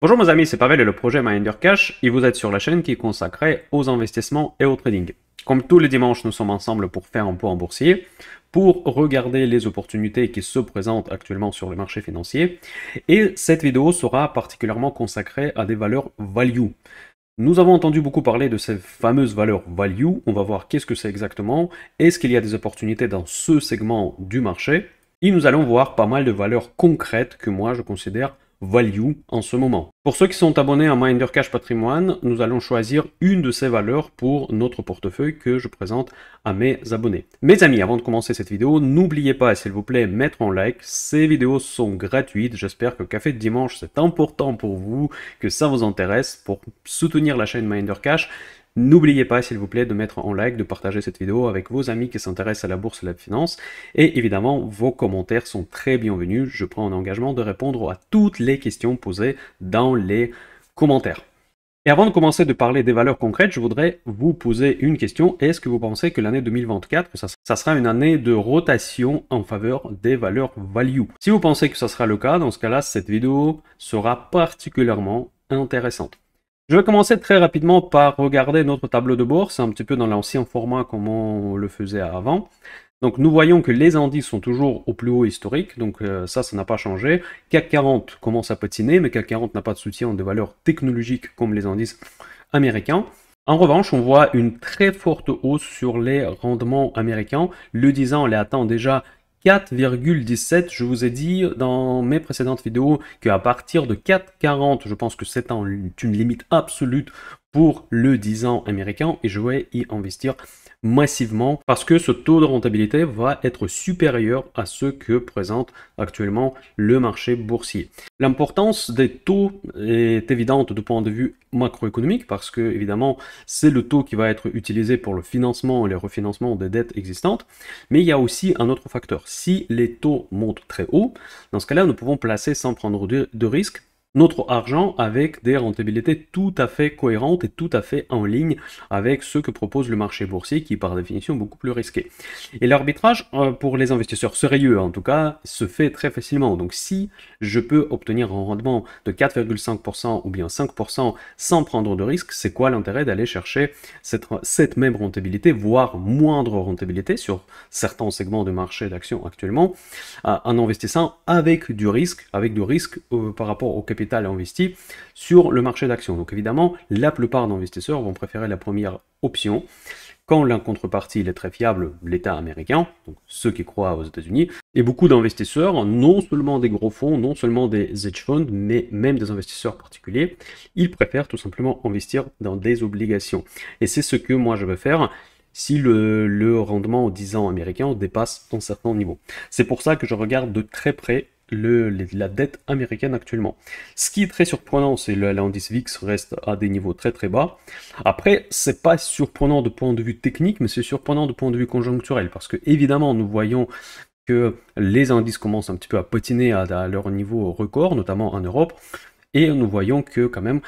Bonjour mes amis, c'est Pavel et le projet Minder Cash et vous êtes sur la chaîne qui est consacrée aux investissements et au trading. Comme tous les dimanches, nous sommes ensemble pour faire un point boursier, pour regarder les opportunités qui se présentent actuellement sur le marché financier. Et cette vidéo sera particulièrement consacrée à des valeurs value. Nous avons entendu beaucoup parler de ces fameuses valeurs value. On va voir qu'est-ce que c'est exactement. Est-ce qu'il y a des opportunités dans ce segment du marché? Et nous allons voir pas mal de valeurs concrètes que moi je considère value en ce moment. Pour ceux qui sont abonnés à Minder Cash Patrimoine, nous allons choisir une de ces valeurs pour notre portefeuille que je présente à mes abonnés. Mes amis, avant de commencer cette vidéo, n'oubliez pas, s'il vous plaît, mettre en like. Ces vidéos sont gratuites. J'espère que Café de Dimanche, c'est important pour vous, que ça vous intéresse pour soutenir la chaîne Minder Cash. N'oubliez pas, s'il vous plaît, de mettre en like, de partager cette vidéo avec vos amis qui s'intéressent à la bourse et la finance. Et évidemment, vos commentaires sont très bienvenus. Je prends un engagement de répondre à toutes les questions posées dans les commentaires. Et avant de commencer de parler des valeurs concrètes, je voudrais vous poser une question. Est-ce que vous pensez que l'année 2024, ça, ça, sera une année de rotation en faveur des valeurs value? Si vous pensez que ça sera le cas, dans ce cas-là, cette vidéo sera particulièrement intéressante. Je vais commencer très rapidement par regarder notre tableau de bord. C'est un petit peu dans l'ancien format comme on le faisait avant. Donc nous voyons que les indices sont toujours au plus haut historique, donc euh, ça, ça n'a pas changé. CAC 40 commence à patiner, mais CAC 40 n'a pas de soutien de valeurs technologiques comme les indices américains. En revanche, on voit une très forte hausse sur les rendements américains. Le 10 ans, on les attend déjà 4,17. Je vous ai dit dans mes précédentes vidéos qu'à partir de 4,40, je pense que c'est une limite absolue pour le 10 ans américain et je vais y investir massivement parce que ce taux de rentabilité va être supérieur à ce que présente actuellement le marché boursier. L'importance des taux est évidente du point de vue macroéconomique parce que évidemment c'est le taux qui va être utilisé pour le financement et le refinancement des dettes existantes, mais il y a aussi un autre facteur. Si les taux montent très haut, dans ce cas-là nous pouvons placer sans prendre de, risques notre argent avec des rentabilités tout à fait cohérentes et tout à fait en ligne avec ce que propose le marché boursier qui est par définition beaucoup plus risqué. Et l'arbitrage euh, pour les investisseurs sérieux en tout cas se fait très facilement. Donc si je peux obtenir un rendement de 4,5% ou bien 5% sans prendre de risque, c'est quoi l'intérêt d'aller chercher cette, même rentabilité, voire moindre rentabilité sur certains segments de marché d'action actuellement, en investissant avec du risque, avec du risque euh, par rapport au capital investi sur le marché d'actions. Donc évidemment, la plupart d'investisseurs vont préférer la première option quand la contrepartie est très fiable, l'État américain, donc ceux qui croient aux États-Unis, et beaucoup d'investisseurs, non seulement des gros fonds, non seulement des hedge funds, mais même des investisseurs particuliers, ils préfèrent tout simplement investir dans des obligations. Et c'est ce que moi je veux faire si le, le rendement aux 10 ans américain dépasse un certain niveau. C'est pour ça que je regarde de très près la dette américaine actuellement. Ce qui est très surprenant, c'est que l'indice VIX reste à des niveaux très très bas. Après, c'est pas surprenant de point de vue technique, mais c'est surprenant de point de vue conjoncturel, parce que évidemment, nous voyons que les indices commencent un petit peu à patiner à, leur niveau record, notamment en Europe. Et nous voyons que quand même,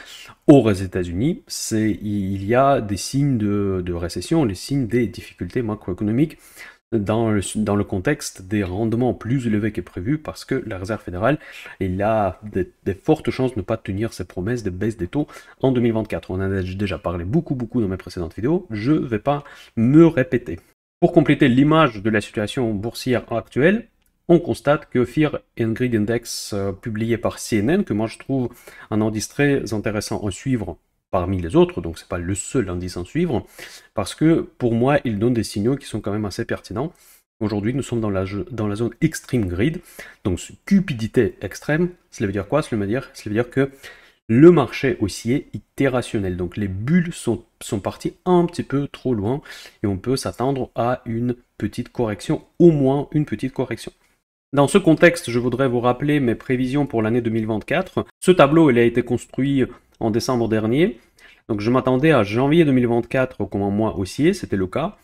aux États-Unis, il y a des signes de, de récession, les signes des difficultés macroéconomiques dans le, contexte des rendements plus élevés que prévu parce que la Réserve fédérale a des, fortes chances de ne pas tenir ses promesses de baisse des taux en 2024. On en a déjà parlé beaucoup beaucoup dans mes précédentes vidéos, je ne vais pas me répéter. Pour compléter l'image de la situation boursière actuelle, on constate que Fear and Greed Index euh, publié par CNN, que moi je trouve un indice très intéressant à suivre parmi les autres, donc c'est pas le seul indice à suivre, parce que pour moi, il donne des signaux qui sont quand même assez pertinents. Aujourd'hui, nous sommes dans la, dans la zone extreme grid, donc cupidité extrême, cela veut dire quoi? Cela veut dire, cela veut dire que le marché haussier est irrationnel, donc les bulles sont, sont parties un petit peu trop loin, et on peut s'attendre à une petite correction, au moins une petite correction. Dans ce contexte, je voudrais vous rappeler mes prévisions pour l'année 2024. Ce tableau, il a été construit en décembre dernier. Donc je m'attendais à janvier 2024 comme un mois haussier, c'était le cas.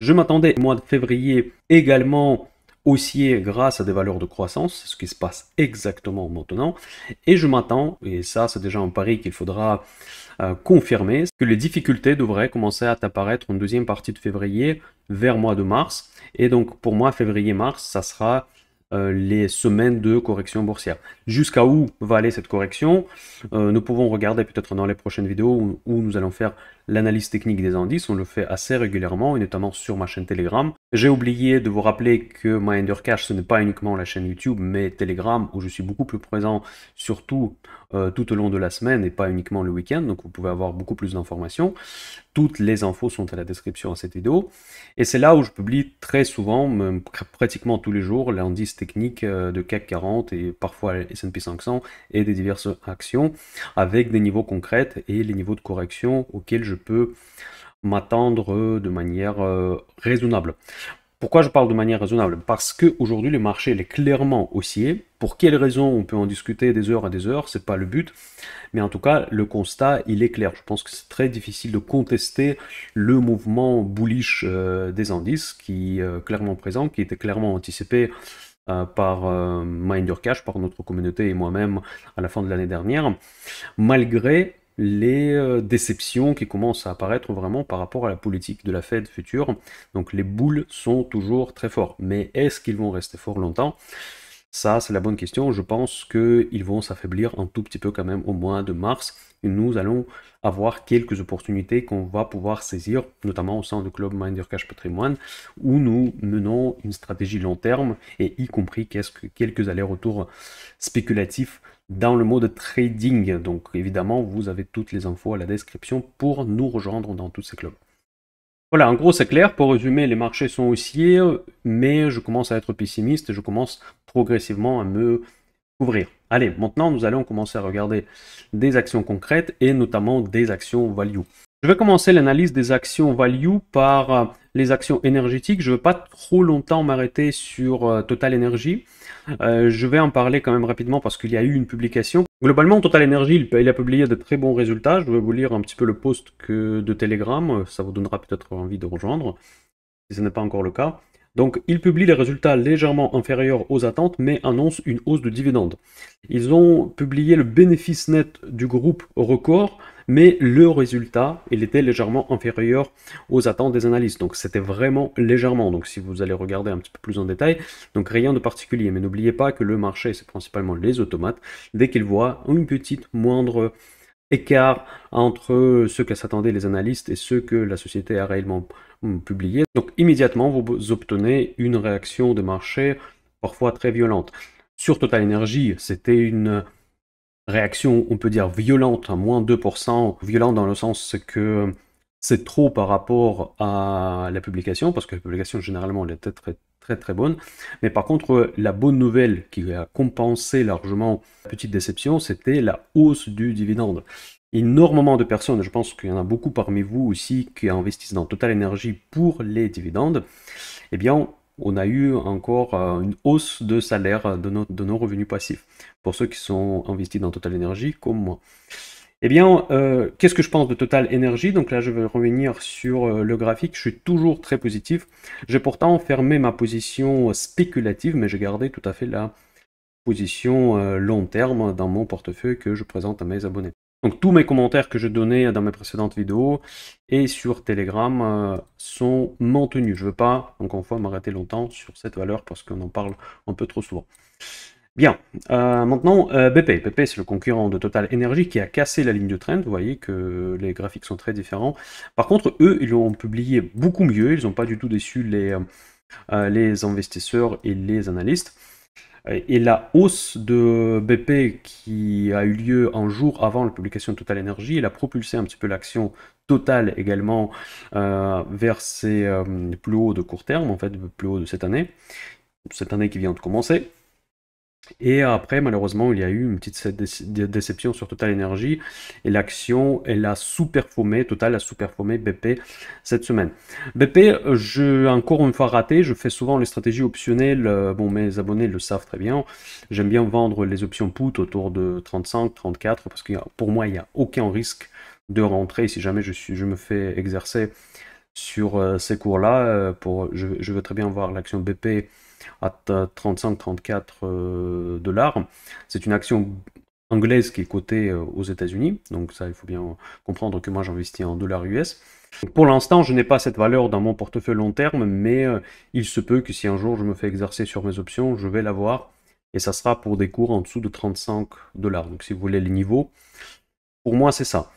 Je m'attendais au mois de février également haussier grâce à des valeurs de croissance, ce qui se passe exactement maintenant. Et je m'attends, et ça c'est déjà un pari qu'il faudra euh, confirmer, que les difficultés devraient commencer à apparaître en deuxième partie de février vers mois de mars. Et donc pour moi, février-mars, ça sera euh, les semaines de correction boursière. Jusqu'à où va aller cette correction? Euh, Nous pouvons regarder peut-être dans les prochaines vidéos où, nous allons faire l'analyse technique des indices. On le fait assez régulièrement, et notamment sur ma chaîne Telegram. J'ai oublié de vous rappeler que Cash, ce n'est pas uniquement la chaîne YouTube, mais Telegram, où je suis beaucoup plus présent, surtout euh, tout au long de la semaine et pas uniquement le week-end. Donc vous pouvez avoir beaucoup plus d'informations. Toutes les infos sont à la description de cette vidéo. Et c'est là où je publie très souvent, pratiquement tous les jours, l'indice technique euh, de CAC 40 et parfois S&P 500 et des diverses actions avec des niveaux concrets et les niveaux de correction auxquels je peux m'attendre de manière euh, raisonnable. Pourquoi je parle de manière raisonnable? Parce qu'aujourd'hui, le marché est clairement haussier. Pour quelles raisons On peut en discuter des heures et des heures, c'est pas le but. Mais en tout cas, le constat, il est clair. Je pense que c'est très difficile de contester le mouvement bullish euh, des indices qui est euh, clairement présent, qui était clairement anticipé euh, par Minder Cash, par notre communauté et moi-même à la fin de l'année dernière, malgré les euh, déceptions qui commencent à apparaître vraiment par rapport à la politique de la Fed future. Donc les boules sont toujours très forts. Mais est-ce qu'ils vont rester forts longtemps? Ça, c'est la bonne question. Je pense qu'ils vont s'affaiblir un tout petit peu quand même au mois de mars. Nous allons avoir quelques opportunités qu'on va pouvoir saisir, notamment au sein du club Minder Cash Patrimoine, où nous menons une stratégie long terme et y compris quelques allers-retours spéculatifs dans le mode trading. Donc évidemment, vous avez toutes les infos à la description pour nous rejoindre dans tous ces clubs. Voilà, en gros c'est clair, pour résumer, les marchés sont haussiers, mais je commence à être pessimiste, je commence progressivement à me couvrir. Allez, maintenant nous allons commencer à regarder des actions concrètes et notamment des actions value. Je vais commencer l'analyse des actions value par les actions énergétiques. Je ne veux pas trop longtemps m'arrêter sur euh, Total Energy. Euh, je vais en parler quand même rapidement parce qu'il y a eu une publication. Globalement, Total Energy, il, a publié de très bons résultats. Je vais vous lire un petit peu le post que de Telegram. Ça vous donnera peut-être envie de rejoindre, si ce n'est pas encore le cas. Donc, ils publient les résultats légèrement inférieurs aux attentes, mais annoncent une hausse de dividendes. Ils ont publié le bénéfice net du groupe record, mais le résultat, il était légèrement inférieur aux attentes des analystes. Donc, c'était vraiment légèrement. Donc, si vous allez regarder un petit peu plus en détail, donc rien de particulier. Mais n'oubliez pas que le marché, c'est principalement les automates. Dès qu'ils voient une petite moindre écart entre ce que s'attendaient les analystes et ce que la société a réellement hum, publié. Donc immédiatement, vous obtenez une réaction de marché parfois très violente. Sur Total Energy, c'était une réaction, on peut dire, violente, à moins 2%, violente dans le sens que c'est trop par rapport à la publication, parce que la publication, généralement, elle était très très très bonne. Mais par contre, la bonne nouvelle qui a compensé largement la petite déception, c'était la hausse du dividende. Énormément de personnes, je pense qu'il y en a beaucoup parmi vous aussi qui investissent dans Total Energy pour les dividendes. Eh bien, on a eu encore euh, une hausse de salaire de nos, de nos revenus passifs pour ceux qui sont investis dans Total Energy comme moi. Eh bien, euh, qu'est-ce que je pense de Total Energy? Donc là, je vais revenir sur euh, le graphique. Je suis toujours très positif. J'ai pourtant fermé ma position spéculative, mais j'ai gardé tout à fait la position euh, long terme dans mon portefeuille que je présente à mes abonnés. Donc tous mes commentaires que je donnais dans mes précédentes vidéos et sur Telegram sont maintenus. Je ne veux pas, encore une fois, m'arrêter longtemps sur cette valeur parce qu'on en parle un peu trop souvent. Bien, euh, maintenant euh, BP. BP c'est le concurrent de Total Energy qui a cassé la ligne de trend. Vous voyez que les graphiques sont très différents. Par contre, eux, ils ont publié beaucoup mieux. Ils n'ont pas du tout déçu les, euh, les investisseurs et les analystes. Et la hausse de BP qui a eu lieu un jour avant la publication de Total Energy, elle a propulsé un petit peu l'action Total également vers ses plus hauts de court terme, en fait, plus haut de cette année, cette année qui vient de commencer. Et après, malheureusement, il y a eu une petite déception sur Total Energy et l'action, elle a sous-performé, Total a sous-performé BP cette semaine. BP, je encore une fois raté, je fais souvent les stratégies optionnelles, euh, bon, mes abonnés le savent très bien, j'aime bien vendre les options put autour de 35, 34, parce que pour moi, il n'y a aucun risque de rentrer si jamais je, suis, je me fais exercer sur euh, ces cours-là. Euh, je veux très bien voir l'action BP à 35-34 euh, dollars. C'est une action anglaise qui est cotée aux États-Unis. Donc ça, il faut bien comprendre que moi j'investis en dollars US. Pour l'instant, je n'ai pas cette valeur dans mon portefeuille long terme, mais il se peut que si un jour je me fais exercer sur mes options, je vais l'avoir. Et ça sera pour des cours en dessous de 35 dollars. Donc si vous voulez les niveaux, pour moi c'est ça.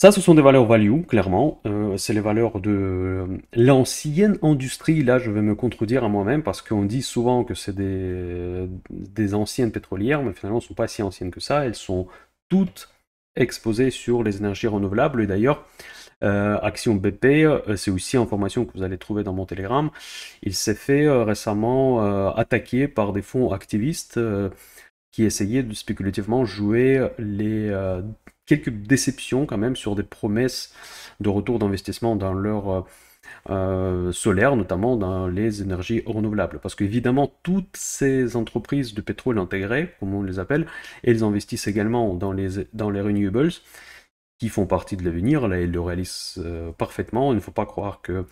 Ça, ce sont des valeurs value, clairement. Euh, c'est les valeurs de euh, l'ancienne industrie. Là, je vais me contredire à moi-même parce qu'on dit souvent que c'est des, des, anciennes pétrolières, mais finalement, elles ne sont pas si anciennes que ça. Elles sont toutes exposées sur les énergies renouvelables. Et d'ailleurs, euh, Action BP, c'est aussi information que vous allez trouver dans mon Telegram. Il s'est fait récemment attaquer par des fonds activistes qui essayaient de spéculativement jouer les quelques déceptions quand même sur des promesses de retour d'investissement dans leur euh, euh, solaire, notamment dans les énergies renouvelables. Parce qu'évidemment, toutes ces entreprises de pétrole intégrées, comme on les appelle, elles investissent également dans les, dans les renewables, qui font partie de l'avenir. Là, elles le réalisent euh, parfaitement. Il ne faut pas croire que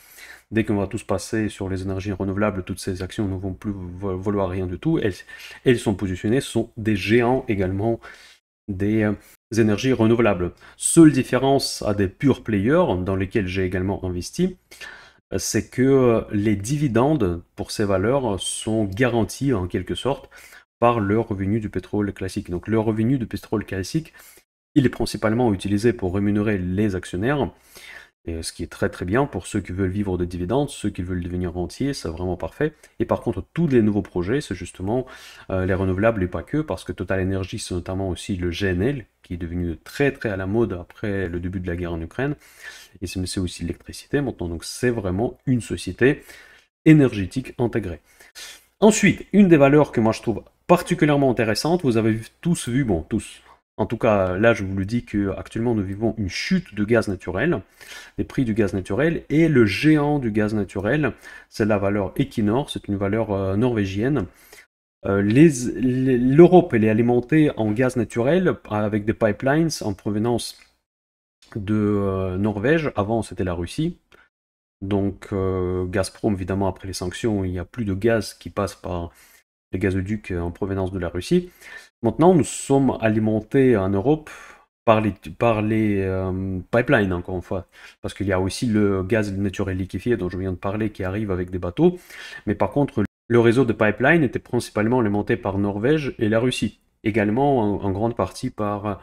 dès qu'on va tous passer sur les énergies renouvelables, toutes ces actions ne vont plus vouloir rien du tout. Elles, elles sont positionnées, sont des géants également des énergies renouvelables. Seule différence à des pure players, dans lesquels j'ai également investi, c'est que les dividendes pour ces valeurs sont garantis en quelque sorte par le revenu du pétrole classique. Donc le revenu du pétrole classique, il est principalement utilisé pour rémunérer les actionnaires, ce qui est très très bien pour ceux qui veulent vivre de dividendes, ceux qui veulent devenir rentiers, c'est vraiment parfait. Et par contre, tous les nouveaux projets, c'est justement euh, les renouvelables et pas que, parce que Total Energy, c'est notamment aussi le GNL, qui est devenu très très à la mode après le début de la guerre en Ukraine, et c'est aussi l'électricité maintenant, donc c'est vraiment une société énergétique intégrée. Ensuite, une des valeurs que moi je trouve particulièrement intéressante, vous avez tous vu, bon tous, en tout cas, là, je vous le dis qu'actuellement, nous vivons une chute de gaz naturel, des prix du gaz naturel, et le géant du gaz naturel, c'est la valeur Equinor, c'est une valeur euh, norvégienne. Euh, L'Europe, elle est alimentée en gaz naturel avec des pipelines en provenance de euh, Norvège. Avant, c'était la Russie. Donc, Gazprom, évidemment, après les sanctions, il n'y a plus de gaz qui passe par les gazoducs en provenance de la Russie. Maintenant, nous sommes alimentés en Europe par les, euh, pipelines, encore une fois. Parce qu'il y a aussi le gaz naturel liquéfié dont je viens de parler qui arrive avec des bateaux. Mais par contre, le réseau de pipelines était principalement alimenté par Norvège et la Russie. Également en, grande partie par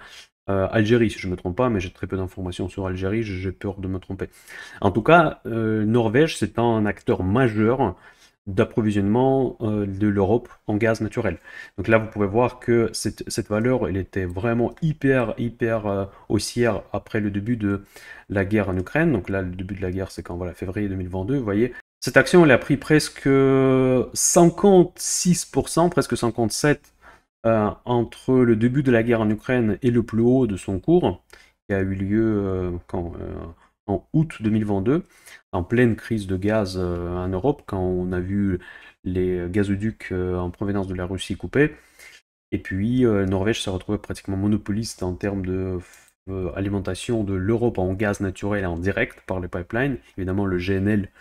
euh, Algérie, si je ne me trompe pas, mais j'ai très peu d'informations sur Algérie, j'ai peur de me tromper. En tout cas, euh, Norvège, c'est un acteur majeur d'approvisionnement euh, de l'Europe en gaz naturel. Donc là, vous pouvez voir que cette, valeur, elle était vraiment hyper, hyper euh, haussière après le début de la guerre en Ukraine. Donc là, le début de la guerre, c'est quand voilà, février 2022. Vous voyez, cette action, elle a pris presque 56%, presque 57% euh, entre le début de la guerre en Ukraine et le plus haut de son cours, qui a eu lieu quand en août 2022, en pleine crise de gaz euh, en Europe, quand on a vu les gazoducs euh, en provenance de la Russie coupés. Et puis, euh, Norvège s'est retrouvé pratiquement monopoliste en termes de alimentation de l'Europe en gaz naturel en direct par les pipelines. Évidemment, le GNL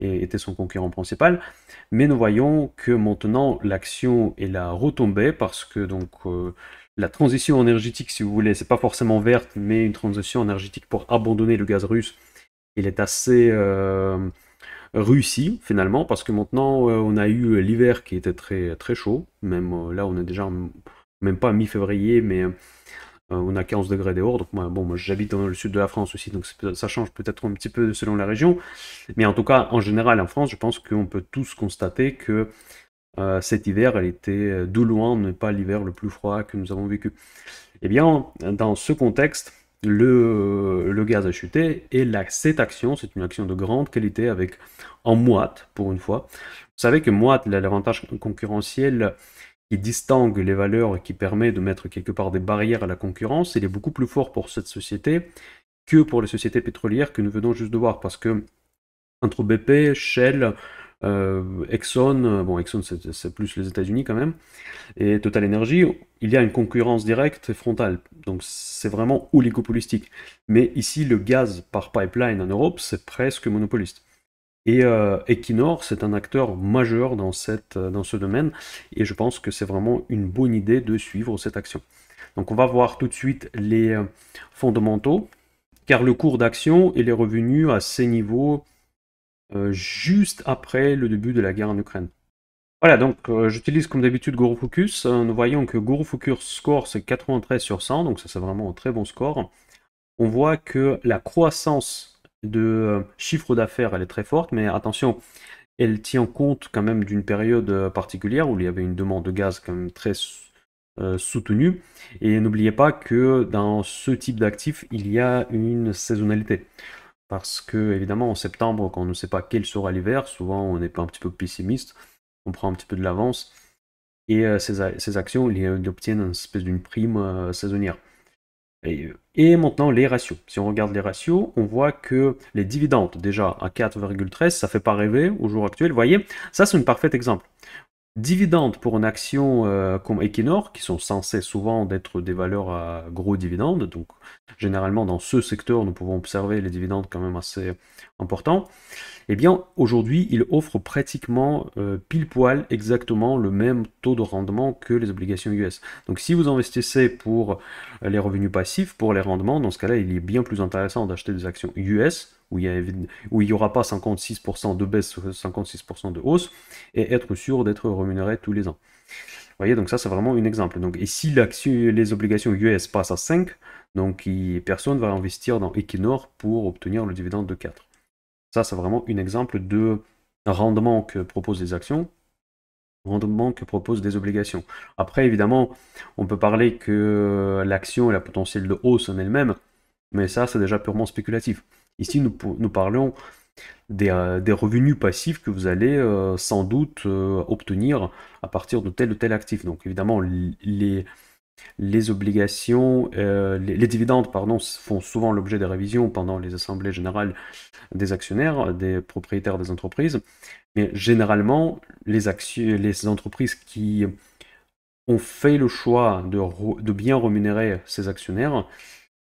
était son concurrent principal. Mais nous voyons que maintenant, l'action est la retombée parce que donc la transition énergétique, si vous voulez, c'est pas forcément verte, mais une transition énergétique pour abandonner le gaz russe, il est assez euh, réussi finalement, parce que maintenant euh, on a eu l'hiver qui était très très chaud, même euh, là on est déjà même pas mi-février, mais on a 15 degrés dehors, donc moi, bon, moi j'habite dans le sud de la France aussi, donc ça change peut-être un petit peu selon la région, mais en tout cas en général en France, je pense qu'on peut tous constater que euh, cet hiver, elle était euh, de loin n'est pas l'hiver le plus froid que nous avons vécu. Eh bien, dans ce contexte, le, le gaz a chuté et la, cette action, c'est une action de grande qualité avec en moite pour une fois. Vous savez que moite, l'avantage concurrentiel qui distingue les valeurs et qui permet de mettre quelque part des barrières à la concurrence, il est beaucoup plus fort pour cette société que pour les sociétés pétrolières que nous venons juste de voir parce que entre BP, Shell, euh, Exxon, euh, bon Exxon c'est plus les États-Unis quand même, et Total Energy, il y a une concurrence directe et frontale. Donc c'est vraiment oligopolistique. Mais ici, le gaz par pipeline en Europe, c'est presque monopoliste. Et euh, Equinor, c'est un acteur majeur dans, cette, dans ce domaine, et je pense que c'est vraiment une bonne idée de suivre cette action. Donc on va voir tout de suite les euh, fondamentaux, car le cours d'action il est revenu à ces niveaux euh, juste après le début de la guerre en Ukraine. Voilà, donc euh, j'utilise comme d'habitude GoroFocus. nous voyons que GoroFocus score c'est 93 sur 100, donc ça c'est vraiment un très bon score. On voit que la croissance de chiffre d'affaires elle est très forte, mais attention, elle tient compte quand même d'une période particulière où il y avait une demande de gaz quand même très euh, soutenu. Et n'oubliez pas que dans ce type d'actif, il y a une saisonnalité. Parce que, évidemment, en septembre, quand on ne sait pas quel sera l'hiver, souvent on n'est pas un petit peu pessimiste, on prend un petit peu de l'avance. Et euh, ces, actions, ils, obtiennent une espèce d'une prime euh, saisonnière. Et, maintenant, les ratios. Si on regarde les ratios, on voit que les dividendes, déjà à 4,13, ça fait pas rêver au jour actuel. Vous voyez, ça c'est un parfait exemple. Dividendes pour une action euh, comme Equinor, qui sont censées souvent d'être des valeurs à gros dividendes, donc généralement dans ce secteur nous pouvons observer les dividendes quand même assez importants, eh bien aujourd'hui il offre pratiquement euh, pile poil exactement le même taux de rendement que les obligations US. Donc si vous investissez pour les revenus passifs, pour les rendements, dans ce cas-là il est bien plus intéressant d'acheter des actions US où il n'y aura pas 56% de baisse, 56% de hausse, et être sûr d'être rémunéré tous les ans. Vous voyez, donc ça c'est vraiment un exemple. Donc, et si les obligations US passent à 5, donc personne ne va investir dans Equinor pour obtenir le dividende de 4. Ça c'est vraiment un exemple de rendement que proposent les actions, rendement que proposent des obligations. Après, évidemment, on peut parler que l'action et la potentiel de hausse en elle-même, mais ça c'est déjà purement spéculatif. Ici, nous, parlons euh, des, revenus passifs que vous allez euh, sans doute euh, obtenir à partir de tel ou tel actif. Donc évidemment, les, les obligations, les, dividendes pardon, font souvent l'objet des révisions pendant les assemblées générales des actionnaires, des propriétaires des entreprises. Mais généralement, les, entreprises qui ont fait le choix de, de bien rémunérer ces actionnaires,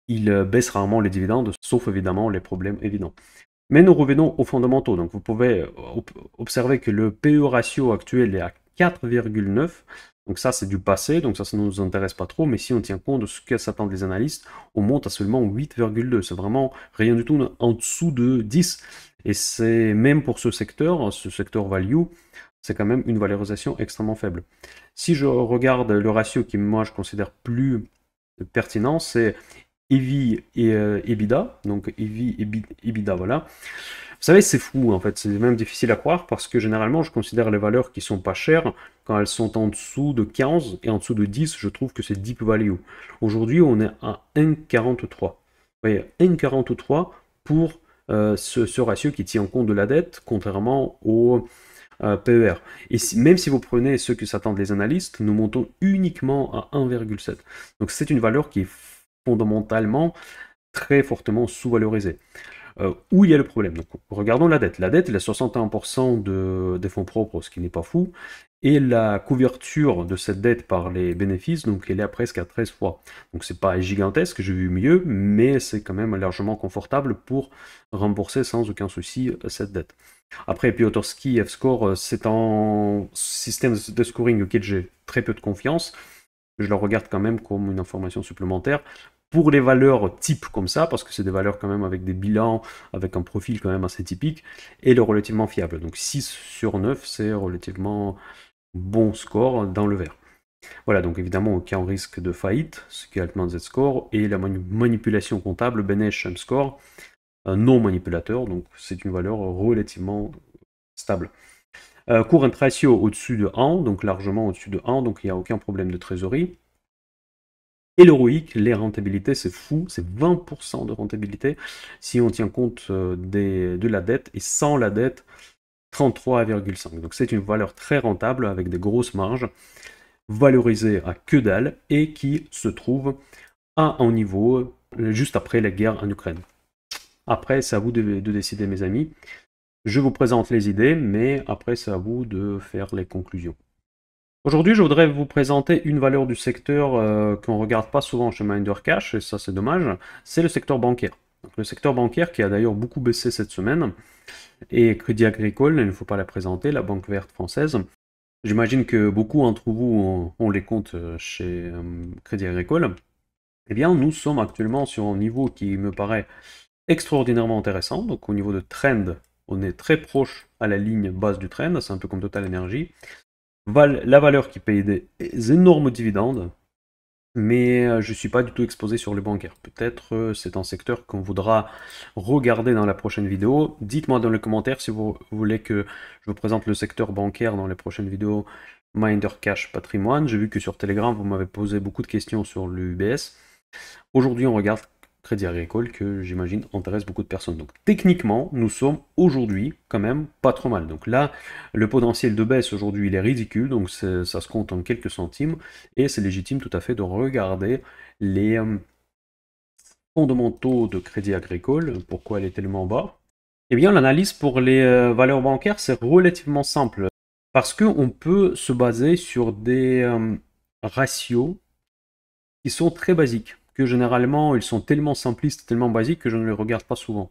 il euh, baisse rarement les dividendes, sauf évidemment les problèmes évidents. Mais nous revenons aux fondamentaux. Donc vous pouvez euh, observer que le PE ratio actuel est à 4,9. Donc ça, c'est du passé, donc ça, ça ne nous intéresse pas trop. Mais si on tient compte de ce que s'attendent les analystes, on monte à seulement 8,2. C'est vraiment rien du tout en dessous de 10. Et c'est même pour ce secteur, ce secteur value, c'est quand même une valorisation extrêmement faible. Si je regarde le ratio qui, moi, je considère plus pertinent, c'est EV et euh, EBITDA, donc EV et EBITDA, voilà. Vous savez, c'est fou en fait, c'est même difficile à croire parce que généralement je considère les valeurs qui sont pas chères quand elles sont en dessous de 15 et en dessous de 10, je trouve que c'est deep value. Aujourd'hui, on est à 1,43. Vous voyez, 1,43 pour euh, ce, ratio qui tient compte de la dette, contrairement au euh, PER. Et même si vous prenez ce que s'attendent les analystes, nous montons uniquement à 1,7. Donc c'est une valeur qui est fondamentalement très fortement sous-valorisé. Euh, où il y a le problème Regardons la dette. La dette, elle est 61% de, des fonds propres, ce qui n'est pas fou. Et la couverture de cette dette par les bénéfices, donc elle est à presque à 13 fois. Donc c'est pas gigantesque, j'ai vu mieux, mais c'est quand même largement confortable pour rembourser sans aucun souci euh, cette dette. Après, Piotrowski F-Score, euh, c'est un système de scoring auquel j'ai très peu de confiance. Je le regarde quand même comme une information supplémentaire pour les valeurs type comme ça, parce que c'est des valeurs quand même avec des bilans, avec un profil quand même assez typique, et le relativement fiable. Donc 6 sur 9, c'est relativement bon score dans le vert. Voilà, donc évidemment aucun risque de faillite, ce qui est Altman Z-Score, et la manipulation comptable Benesch M-Score, non manipulateur, donc c'est une valeur relativement stable. Euh, courant ratio au-dessus de 1, donc largement au-dessus de 1, donc il n'y a aucun problème de trésorerie. Et l'héroïque, les rentabilités, c'est fou, c'est 20% de rentabilité si on tient compte euh, de la dette, et sans la dette, 33,5. Donc c'est une valeur très rentable avec des grosses marges, valorisée à que dalle, et qui se trouve à un niveau juste après la guerre en Ukraine. Après, c'est à vous de décider, mes amis. Je vous présente les idées, mais après, c'est à vous de faire les conclusions. Aujourd'hui, je voudrais vous présenter une valeur du secteur euh, qu'on ne regarde pas souvent chez Minder Cash, et ça c'est dommage, c'est le secteur bancaire. le secteur bancaire qui a d'ailleurs beaucoup baissé cette semaine, et Crédit Agricole, il ne faut pas la présenter, la banque verte française, J'imagine que beaucoup d'entre vous ont, les comptes chez Crédit Agricole. Eh bien, nous sommes actuellement sur un niveau qui me paraît extraordinairement intéressant. Donc, au niveau de trend, on est très proche à la ligne basse du trend. C'est un peu comme Total Energy. La valeur qui paye des énormes dividendes, mais euh, je ne suis pas du tout exposé sur les bancaires. Peut-être euh, c'est un secteur qu'on voudra regarder dans la prochaine vidéo. Dites-moi dans les commentaires si vous voulez que je vous présente le secteur bancaire dans les prochaines vidéos Minder Cash Patrimoine. J'ai vu que sur Telegram, vous m'avez posé beaucoup de questions sur l'UBS. Aujourd'hui, on regarde Crédit Agricole que j'imagine intéresse beaucoup de personnes. Donc techniquement, nous sommes aujourd'hui quand même pas trop mal. Donc là, le potentiel de baisse aujourd'hui, il est ridicule, donc ça se compte en quelques centimes, et c'est légitime tout à fait de regarder les euh, fondamentaux de Crédit Agricole, pourquoi elle est tellement bas. Eh bien, l'analyse pour les euh, valeurs bancaires, c'est relativement simple, parce qu'on peut se baser sur des euh, ratios qui sont très basiques que généralement ils sont tellement simplistes, tellement basiques que je ne les regarde pas souvent.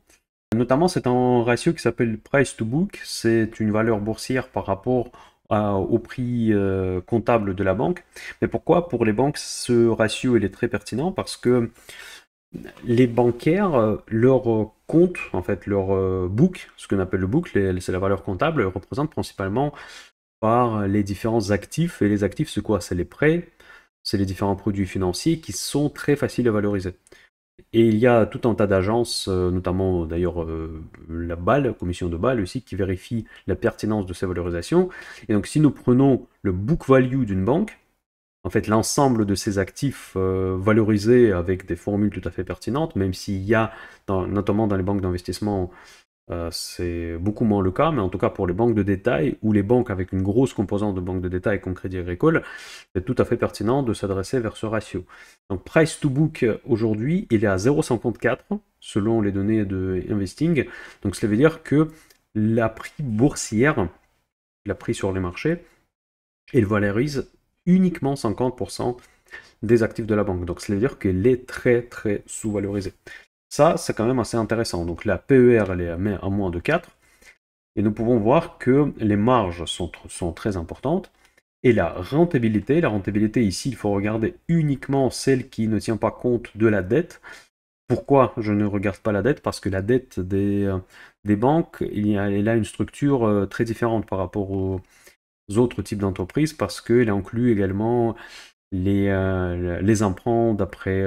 Notamment, c'est un ratio qui s'appelle price to book. C'est une valeur boursière par rapport au prix euh, comptable de la banque. Mais pourquoi Pour les banques, ce ratio il est très pertinent? Parce que les bancaires, leur compte, en fait, leur euh, book, ce qu'on appelle le book, c'est la valeur comptable, représente principalement par les différents actifs. Et les actifs, c'est quoi? C'est les prêts, c'est les différents produits financiers qui sont très faciles à valoriser. Et il y a tout un tas d'agences, euh, notamment d'ailleurs euh, la BAL, la commission de BAL aussi, qui vérifie la pertinence de ces valorisations. Et donc si nous prenons le book value d'une banque, en fait l'ensemble de ces actifs euh, valorisés avec des formules tout à fait pertinentes, même s'il y a, notamment dans les banques d'investissement, euh, c'est beaucoup moins le cas, mais en tout cas pour les banques de détail ou les banques avec une grosse composante de banque de détail comme Crédit Agricole, c'est tout à fait pertinent de s'adresser vers ce ratio. Donc price to book aujourd'hui, il est à 0,54 selon les données de investing. Donc cela veut dire que la prix boursière, la prix sur les marchés, il valorise uniquement 50% des actifs de la banque. Donc cela veut dire qu'elle est très très sous-valorisée. Ça, c'est quand même assez intéressant. Donc la PER, elle est à moins de 4. Et nous pouvons voir que les marges sont, sont très importantes. Et la rentabilité, la rentabilité ici, il faut regarder uniquement celle qui ne tient pas compte de la dette. Pourquoi je ne regarde pas la dette? Parce que la dette des, euh, des banques, elle a une structure euh, très différente par rapport aux autres types d'entreprises, parce qu'elle inclut également les, euh, les emprunts d'après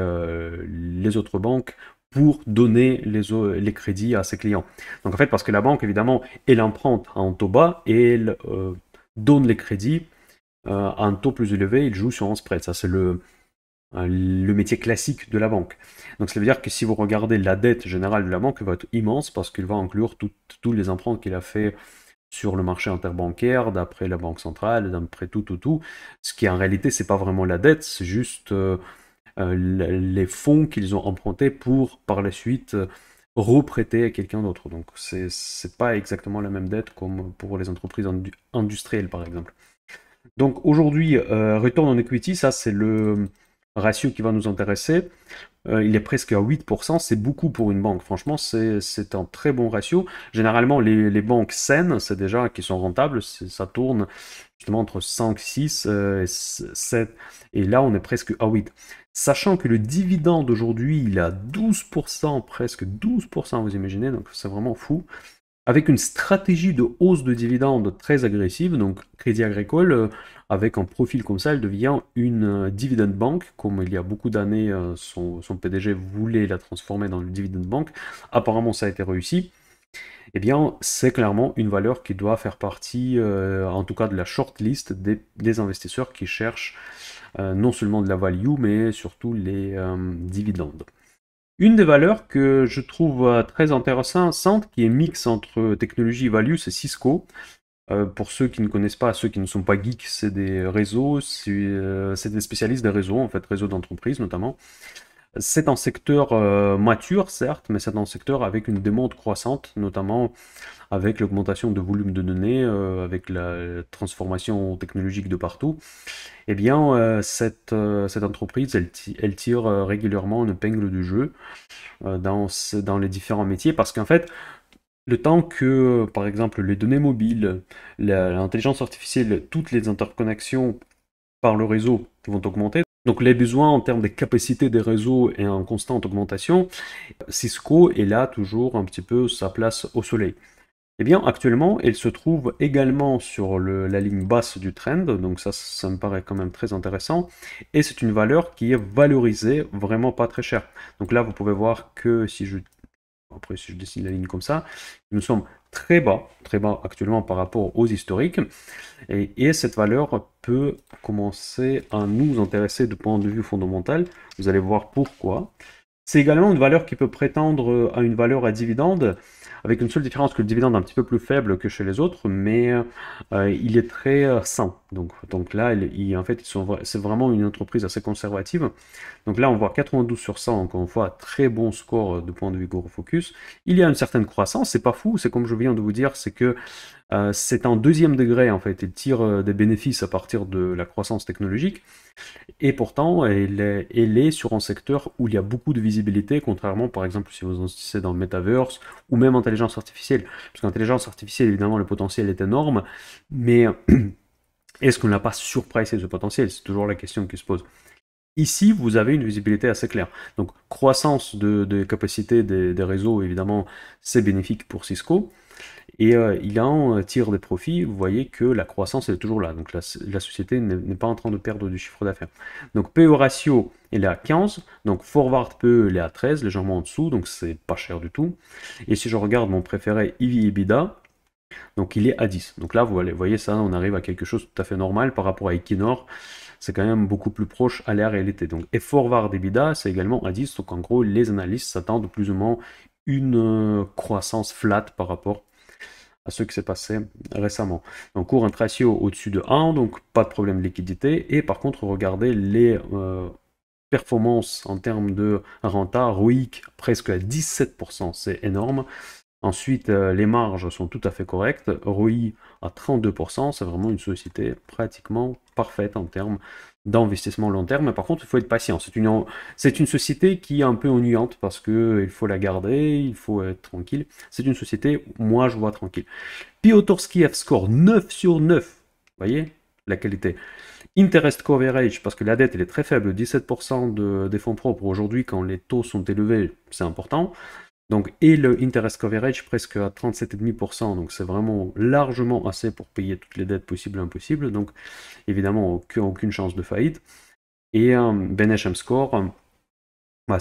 les autres banques pour donner les, crédits à ses clients. Donc en fait, parce que la banque, évidemment, elle emprunte un taux bas et elle euh, donne les crédits euh, à un taux plus élevé, il joue sur un spread. Ça, c'est le, euh, le métier classique de la banque. Donc ça veut dire que si vous regardez la dette générale de la banque, elle va être immense parce qu'il va inclure tous les emprunts qu'il a fait sur le marché interbancaire, d'après la Banque centrale, d'après tout, tout, tout. Ce qui en réalité, c'est pas vraiment la dette, c'est juste les fonds qu'ils ont empruntés pour par la suite euh, reprêter à quelqu'un d'autre. Donc c'est pas exactement la même dette comme pour les entreprises industrielles par exemple. Donc aujourd'hui, euh, return on equity, ça c'est le ratio qui va nous intéresser. il est presque à 8%, c'est beaucoup pour une banque. Franchement, c'est un très bon ratio. Généralement, les, les banques saines, c'est déjà qui sont rentables, ça tourne justement entre 5, 6 et 7. Et là, on est presque à 8. Sachant que le dividende aujourd'hui, il est à 12%, presque 12%, vous imaginez, donc c'est vraiment fou. Avec une stratégie de hausse de dividende très agressive, donc Crédit Agricole, euh, avec un profil comme ça, elle devient une euh, dividend bank, comme il y a beaucoup d'années, euh, son, PDG voulait la transformer dans une dividend bank. Apparemment, ça a été réussi. Eh bien, c'est clairement une valeur qui doit faire partie, en tout cas, de la shortlist des, des investisseurs qui cherchent non seulement de la value, mais surtout les euh, dividendes. Une des valeurs que je trouve euh, très intéressante, qui est mix entre technologie et value, c'est Cisco. pour ceux qui ne connaissent pas, ceux qui ne sont pas geeks, c'est des réseaux, c'est des spécialistes des réseaux, en fait, réseaux d'entreprise notamment. C'est un secteur mature, certes, mais c'est un secteur avec une demande croissante, notamment avec l'augmentation de volume de données, euh, avec la transformation technologique de partout, eh bien, euh, cette, euh, cette entreprise, elle, tire régulièrement une épingle du jeu dans, dans les différents métiers, parce qu'en fait, Le temps que, par exemple, les données mobiles, l'intelligence artificielle, toutes les interconnexions par le réseau vont augmenter. Donc les besoins en termes de capacité des réseaux est en constante augmentation. Cisco est là toujours un petit peu sa place au soleil. Eh bien, actuellement, elle se trouve également sur la ligne basse du trend, donc ça, ça me paraît quand même très intéressant. Et c'est une valeur qui est valorisée vraiment pas très cher. Donc là, vous pouvez voir que si je après si je dessine la ligne comme ça, nous sommes très bas, très bas actuellement par rapport aux historiques, et, cette valeur peut commencer à nous intéresser de point de vue fondamental, vous allez voir pourquoi. C'est également une valeur qui peut prétendre à une valeur à dividende, avec une seule différence que le dividende est un petit peu plus faible que chez les autres, mais euh, il est très euh, sain. Donc, là, en fait, c'est vraiment une entreprise assez conservative. Donc là, on voit 92 sur 100, encore une fois, très bon score euh, de point de vue Goro Focus. Il y a une certaine croissance, c'est pas fou, c'est comme je viens de vous dire, c'est que euh, c'est en deuxième degré en fait, il tire euh, des bénéfices à partir de la croissance technologique, et pourtant elle est, sur un secteur où il y a beaucoup de visibilité, contrairement par exemple si vous investissez dans le metaverse ou même intelligence artificielle, parce qu'intelligence artificielle évidemment le potentiel est énorme, mais est-ce qu'on n'a pas surpricé ce potentiel? C'est toujours la question qui se pose. Ici, vous avez une visibilité assez claire. Donc, croissance de, capacité des, réseaux, évidemment, c'est bénéfique pour Cisco. Et euh, il en tire des profits, vous voyez que la croissance est toujours là. Donc la, société n'est pas en train de perdre du chiffre d'affaires. Donc PE ratio, il est à 15. Donc forward PE, il est à 13, légèrement en dessous. Donc c'est pas cher du tout. Et si je regarde mon préféré EV EBITDA, donc il est à 10. Donc là, vous voyez ça, on arrive à quelque chose de tout à fait normal par rapport à Equinor. C'est quand même beaucoup plus proche à la réalité. Donc, et forward EBITDA, c'est également à 10. Donc en gros, les analystes s'attendent plus ou moins une euh, croissance flat par rapport à ce qui s'est passé récemment. Donc cours un ratio au-dessus de 1, donc pas de problème de liquidité. Et par contre, regardez les euh, performances en termes de renta, ROIC presque à 17%, c'est énorme. Ensuite, euh, les marges sont tout à fait correctes. ROI à 32%, c'est vraiment une société pratiquement parfaite en termes d'investissement long terme. Par contre, il faut être patient. C'est une, société qui est un peu ennuyante parce qu'il faut la garder, il faut être tranquille. C'est une société, moi, je vois tranquille. Piotrowski F-score 9 sur 9. Vous voyez la qualité. Interest coverage, parce que la dette elle est très faible, 17% de, des fonds propres aujourd'hui, quand les taux sont élevés, c'est important. Donc, et le interest coverage presque à 37,5%, donc c'est vraiment largement assez pour payer toutes les dettes possibles et impossibles, donc évidemment aucune, chance de faillite. Et un Ben score, bah,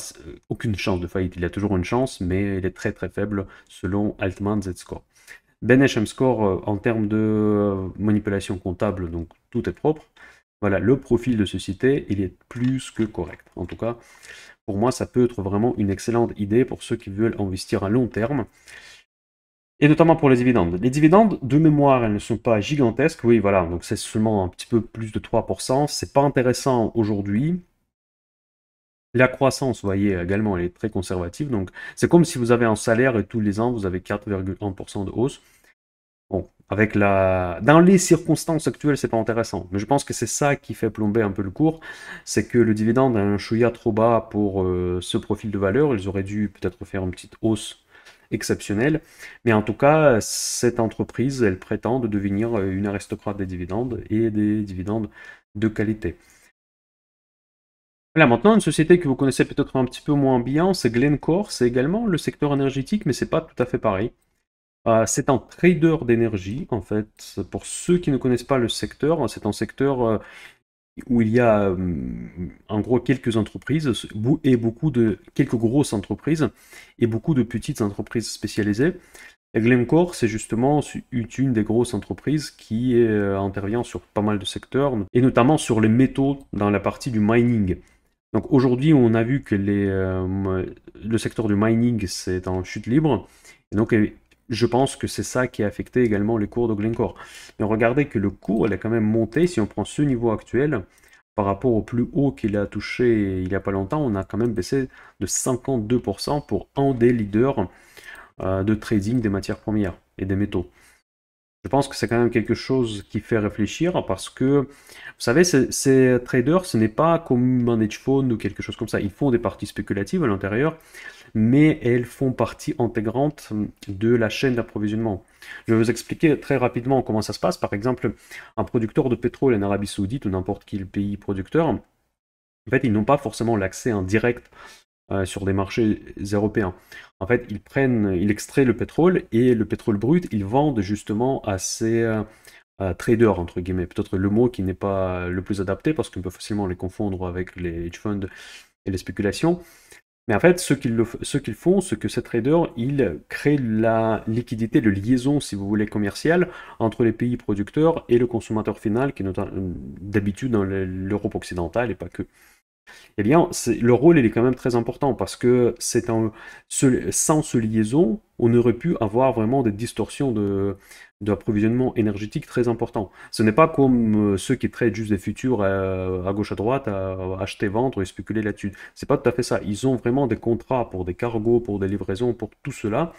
aucune chance de faillite, il y a toujours une chance, mais il est très très faible selon Altman Z-score. Ben score euh, en termes de euh, manipulation comptable, donc tout est propre. Voilà, le profil de ce cité, il est plus que correct. En tout cas, pour moi, ça peut être vraiment une excellente idée pour ceux qui veulent investir à long terme. Et notamment pour les dividendes. Les dividendes, de mémoire, elles ne sont pas gigantesques. Oui, voilà, donc c'est seulement un petit peu plus de 3%. C'est pas intéressant aujourd'hui. La croissance, vous voyez, également, elle est très conservative. Donc, c'est comme si vous avez un salaire et tous les ans, vous avez 4,1% de hausse. Dans les circonstances actuelles, c'est pas intéressant. Mais je pense que c'est ça qui fait plomber un peu le cours. C'est que le dividende a un chouïa trop bas pour euh, ce profil de valeur. Ils auraient dû peut-être faire une petite hausse exceptionnelle. Mais en tout cas, cette entreprise, elle prétend de devenir une aristocrate des dividendes et des dividendes de qualité. Là, maintenant, une société que vous connaissez peut-être un petit peu moins bien, c'est Glencore. C'est également le secteur énergétique, mais c'est pas tout à fait pareil. Euh, c'est un trader d'énergie, en fait. Pour ceux qui ne connaissent pas le secteur, c'est un secteur euh, où il y a euh, en gros quelques entreprises et beaucoup de quelques grosses entreprises et beaucoup de petites entreprises spécialisées. Et Glencore, c'est justement une des grosses entreprises qui intervient sur pas mal de secteurs et notamment sur les métaux dans la partie du mining. Donc aujourd'hui, on a vu que le secteur du mining c'est en chute libre. Et donc je pense que c'est ça qui a affecté également les cours de Glencore. Mais regardez que le cours, elle a quand même monté, si on prend ce niveau actuel, par rapport au plus haut qu'il a touché il n'y a pas longtemps, on a quand même baissé de 52% pour un des leaders euh, de trading des matières premières et des métaux. Je pense que c'est quand même quelque chose qui fait réfléchir parce que, vous savez, ces, traders, ce n'est pas comme un hedge fund ou quelque chose comme ça. Ils font des parties spéculatives à l'intérieur, mais elles font partie intégrante de la chaîne d'approvisionnement. Je vais vous expliquer très rapidement comment ça se passe. Par exemple, un producteur de pétrole en Arabie Saoudite ou n'importe quel pays producteur, en fait, ils n'ont pas forcément l'accès en direct euh, sur des marchés européens. En fait, ils prennent, ils extraient le pétrole et le pétrole brut, ils vendent justement à ces euh, traders, entre guillemets. Peut-être le mot qui n'est pas le plus adapté parce qu'on peut facilement les confondre avec les hedge funds et les spéculations. Mais en fait, ce qu'ils font, c'est que ces traders, ils créent la liquidité, le liaison, si vous voulez, commerciale entre les pays producteurs et le consommateur final, qui est d'habitude dans l'Europe occidentale et pas que eh bien, le rôle, est quand même très important parce que c'est sans ce liaison, on aurait pu avoir vraiment des distorsions de, d'approvisionnement énergétique très important. Ce n'est pas comme euh, ceux qui traitent juste des futurs euh, à, gauche à droite, acheter, vendre et spéculer là-dessus. C'est pas tout à fait ça. Ils ont vraiment des contrats pour des cargos, pour des livraisons, pour tout cela,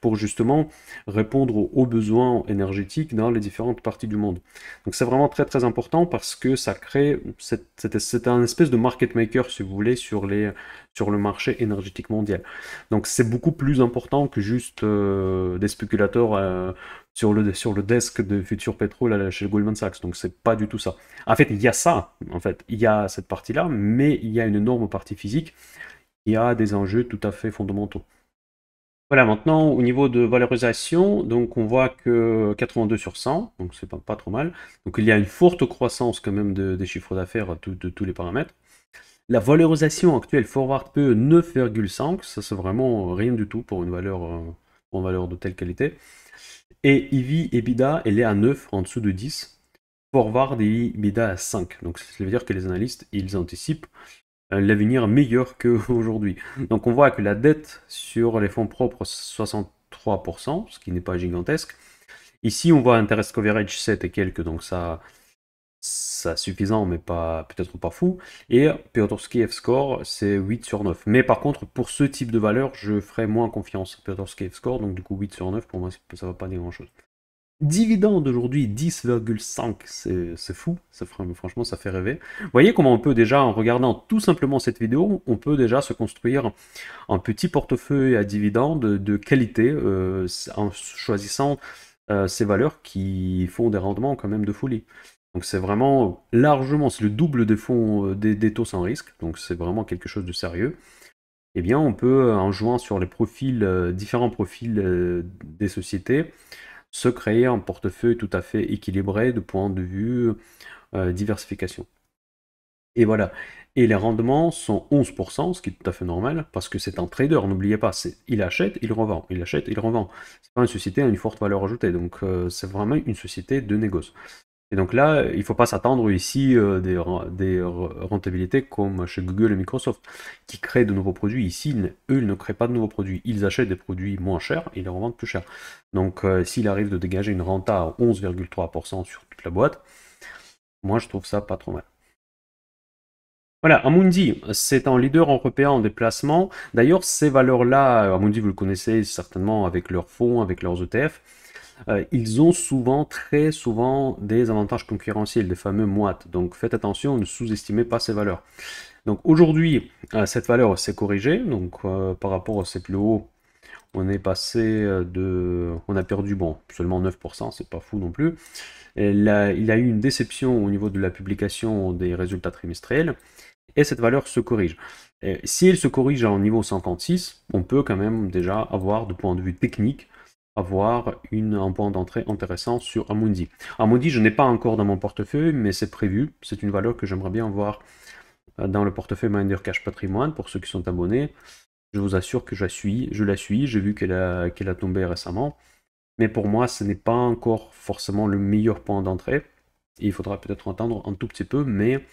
pour justement répondre aux, besoins énergétiques dans les différentes parties du monde. Donc c'est vraiment très très important parce que ça crée, c'est un espèce de market maker si vous voulez sur les sur le marché énergétique mondial. Donc c'est beaucoup plus important que juste euh, des spéculateurs euh, sur, le, sur le desk de Future Petrol chez Goldman Sachs. Donc c'est pas du tout ça. En fait, il y a ça, en fait, il y a cette partie-là, mais il y a une énorme partie physique. Il y a des enjeux tout à fait fondamentaux. Voilà, maintenant au niveau de valorisation, donc on voit que 82 sur 100, donc c'est pas, pas trop mal. Donc il y a une forte croissance quand même des chiffres d'affaires de tous les paramètres. La valorisation actuelle forward PE 9,5, ça c'est vraiment rien du tout pour une valeur, euh, pour une valeur de telle qualité. Et EV EBITDA, elle est à 9 en dessous de 10. Forward et EBITDA à 5. Donc ça veut dire que les analystes, ils anticipent euh, l'avenir meilleur qu'aujourd'hui. Donc on voit que la dette sur les fonds propres, 63%, ce qui n'est pas gigantesque. Ici, on voit interest coverage 7 et quelques, donc ça, ça suffisant, mais pas peut-être pas fou. Et Piotrowski F-score, c'est 8 sur 9. Mais par contre, pour ce type de valeur, je ferai moins confiance à Piotrowski F-score, donc du coup 8 sur 9, pour moi, ça va pas dire grand-chose. Dividende aujourd'hui 10,5, c'est fou, ça, franchement ça fait rêver. Vous voyez comment on peut déjà, en regardant tout simplement cette vidéo, on peut déjà se construire un petit portefeuille à dividende de qualité euh, en choisissant euh, ces valeurs qui font des rendements quand même de folie. Donc c'est vraiment largement, c'est le double des fonds euh, des, taux sans risque, donc c'est vraiment quelque chose de sérieux. Eh bien, on peut, en jouant sur les profils, euh, différents profils euh, des sociétés, se créer un portefeuille tout à fait équilibré de point de vue diversification. Et voilà. Et les rendements sont 11%, ce qui est tout à fait normal, parce que c'est un trader, n'oubliez pas, il achète, il revend, il achète, il revend. C'est pas une société à une forte valeur ajoutée, donc c'est vraiment une société de négoce. Et donc là, il ne faut pas s'attendre ici euh, des, rentabilités comme chez Google et Microsoft, qui créent de nouveaux produits. Ici, eux, ils ne créent pas de nouveaux produits. Ils achètent des produits moins chers et ils les revendent plus cher. Donc euh, s'il arrive de dégager une renta à 11,3% sur toute la boîte, moi je trouve ça pas trop mal. Voilà, Amundi, c'est un leader européen en déplacement. D'ailleurs, ces valeurs-là, Amundi, vous le connaissez certainement avec leurs fonds, avec leurs ETF. Euh, ils ont souvent, très souvent, des avantages concurrentiels, des fameux moites. Donc faites attention, ne sous-estimez pas ces valeurs. Donc aujourd'hui, euh, cette valeur s'est corrigée. Donc euh, par rapport à ces plus hauts, on est passé de... On a perdu, bon, seulement 9%, c'est pas fou non plus. il y a eu une déception au niveau de la publication des résultats trimestriels. Et cette valeur se corrige. si elle se corrige en niveau 56, on peut quand même déjà avoir, de point de vue technique, avoir un point d'entrée intéressant sur Amundi. Amundi, je n'ai pas encore dans mon portefeuille, mais c'est prévu. C'est une valeur que j'aimerais bien voir euh, dans le portefeuille Minder Cash Patrimoine pour ceux qui sont abonnés. Je vous assure que je la suis, je la suis, j'ai vu qu'elle a, qu'elle a tombé récemment. Mais pour moi, ce n'est pas encore forcément le meilleur point d'entrée. Il faudra peut-être entendre un tout petit peu, mais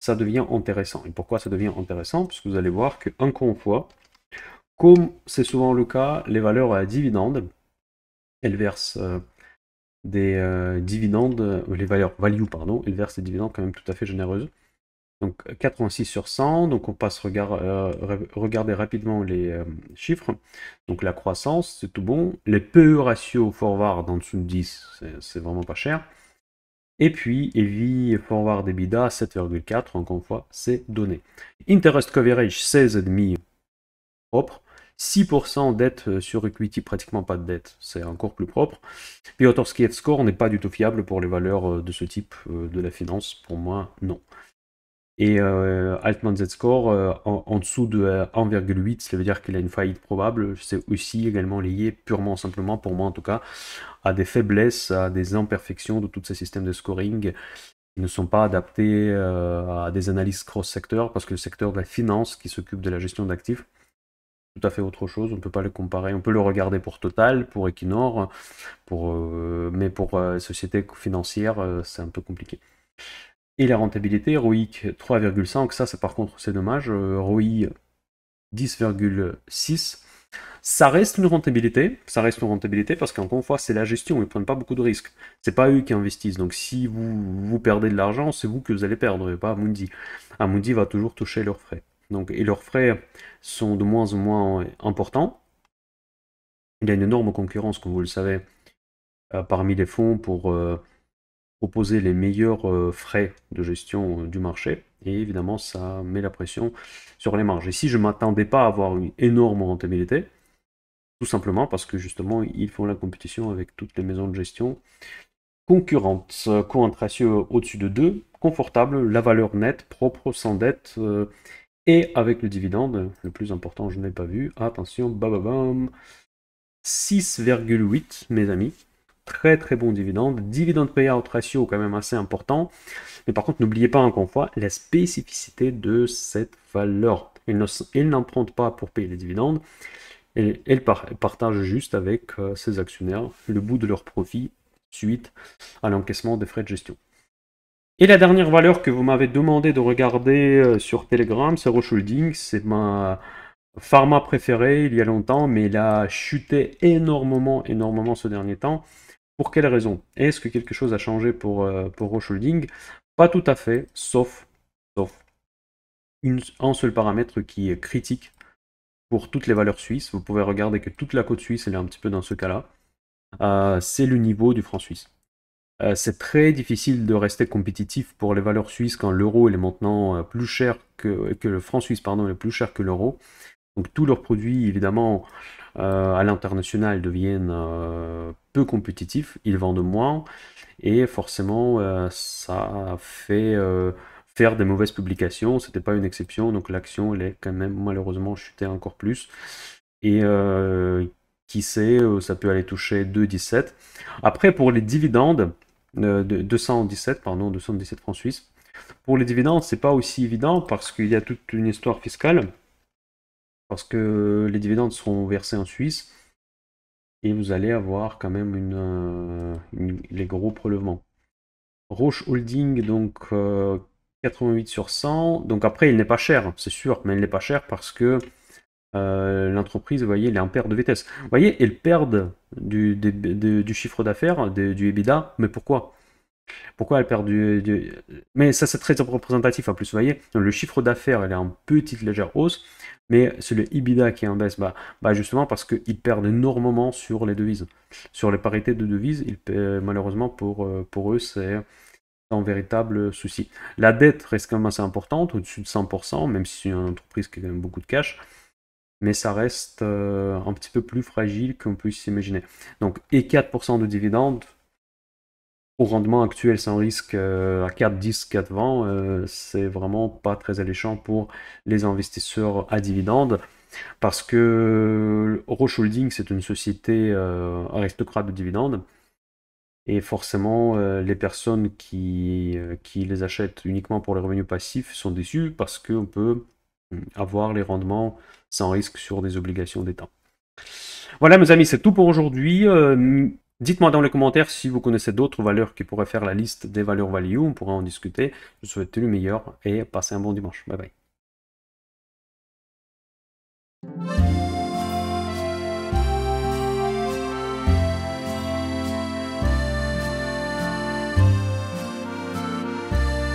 ça devient intéressant. Et pourquoi ça devient intéressant? Parce que vous allez voir que, encore une fois, comme c'est souvent le cas, les valeurs à dividendes, elle verse euh, des euh, dividendes, euh, les valeurs value, pardon, elle verse des dividendes quand même tout à fait généreuses. Donc 86 sur 100, donc on passe regarder rapidement les chiffres. Donc la croissance, c'est tout bon. Les PE ratio forward en dessous de 10, c'est vraiment pas cher. Et puis, EV forward EBITDA 7,4, encore une fois, c'est donné. Interest coverage 16,5 propre. 6% dette sur equity, pratiquement pas de dette, c'est encore plus propre. Autoscape Score n'est pas du tout fiable pour les valeurs euh, de ce type euh, de la finance, pour moi non. Et euh, Altman Z-Score euh, en, dessous de 1,8, ça veut dire qu'il a une faillite probable. C'est aussi également lié purement simplement, pour moi en tout cas, à des faiblesses, à des imperfections de tous ces systèmes de scoring qui ne sont pas adaptés à des analyses cross-secteur, parce que le secteur de la finance qui s'occupe de la gestion d'actifs, tout à fait autre chose, on ne peut pas le comparer. On peut le regarder pour Total, pour Equinor, pour, euh, mais pour euh, sociétés financières, euh, c'est un peu compliqué. Et la rentabilité, ROIC 3,5, ça, c'est par contre, c'est dommage. ROI 10,6. Ça reste une rentabilité, ça reste une rentabilité parce qu'encore une fois, c'est la gestion, ils ne prennent pas beaucoup de risques. C'est pas eux qui investissent. Donc si vous, vous perdez de l'argent, c'est vous que vous allez perdre, et pas Amundi. Amundi va toujours toucher leurs frais. Donc, et leurs frais sont de moins en moins importants. Il y a une énorme concurrence, comme vous le savez, euh, parmi les fonds pour euh, proposer les meilleurs euh, frais de gestion du marché. Et évidemment, ça met la pression sur les marges. Ici, je ne m'attendais pas à avoir une énorme rentabilité, tout simplement parce que justement, ils font la compétition avec toutes les maisons de gestion concurrentes. Courant ratio au-dessus de 2, confortable, la valeur nette, propre, sans dette, et avec le dividende, le plus important, je ne l'ai pas vu. Attention, bababam. 6,8, mes amis. Très très bon dividende. Dividende payout ratio quand même assez important. Mais par contre, n'oubliez pas encore une fois la spécificité de cette valeur. Ils n'empruntent pas pour payer les dividendes. Ils partagent juste avec euh, ses actionnaires le bout de leur profit suite à l'encaissement des frais de gestion. Et la dernière valeur que vous m'avez demandé de regarder euh, sur Telegram, c'est Roche C'est ma pharma préférée il y a longtemps, mais il a chuté énormément, énormément ce dernier temps. Pour quelle raison? Est-ce que quelque chose a changé pour, euh, pour Roche Pas tout à fait, sauf, sauf un seul paramètre qui est critique pour toutes les valeurs suisses. Vous pouvez regarder que toute la côte suisse, elle est un petit peu dans ce cas-là. Euh, c'est le niveau du franc suisse. Euh, c'est très difficile de rester compétitif pour les valeurs suisses quand l'euro est maintenant euh, plus cher que, le franc suisse pardon est plus cher que l'euro. Donc tous leurs produits évidemment euh, à l'international deviennent peu compétitifs, ils vendent moins et forcément ça fait faire des mauvaises publications. C'était pas une exception donc l'action elle est quand même malheureusement chutée encore plus et qui sait, ça peut aller toucher 2,17. Après, pour les dividendes, de 217, pardon, 217 francs suisses. Pour les dividendes, c'est pas aussi évident parce qu'il y a toute une histoire fiscale. Parce que les dividendes seront versés en Suisse et vous allez avoir quand même euh, les gros prélèvements. Roche Holding, donc 88 euh, sur 100. Donc après, il n'est pas cher, c'est sûr, mais il n'est pas cher parce que euh, l'entreprise, vous voyez, elle est en perte de vitesse. Vous voyez, elle perd du, chiffre d'affaires, du EBITDA, mais pourquoi? Pourquoi elle perd du... Mais ça, c'est très représentatif en plus, vous voyez. Le chiffre d'affaires, elle est en petite légère hausse, mais c'est le EBITDA qui est en baisse. Bah, bah justement parce qu'ils perdent énormément sur les devises. Sur les parités de devises, malheureusement, pour, euh, pour eux, c'est un véritable souci. La dette reste quand même assez importante, au-dessus de 100%, même si c'est une entreprise qui a quand même beaucoup de cash mais ça reste euh, un petit peu plus fragile qu'on peut s'imaginer. Donc, et 4% de dividendes, au rendement actuel sans risque euh, à 4, 10, 4, 20, c'est vraiment pas très alléchant pour les investisseurs à dividendes. Parce que Roche Holding, c'est une société euh, aristocrate de dividendes. Et forcément, les personnes qui, qui les achètent uniquement pour les revenus passifs sont déçues parce qu'on peut avoir les rendements sans risque sur des obligations d'État. Voilà mes amis, c'est tout pour aujourd'hui. Euh, dites-moi dans les commentaires si vous connaissez d'autres valeurs qui pourraient faire la liste des valeurs value, on pourra en discuter. Je vous souhaite le meilleur et passez un bon dimanche. Bye bye.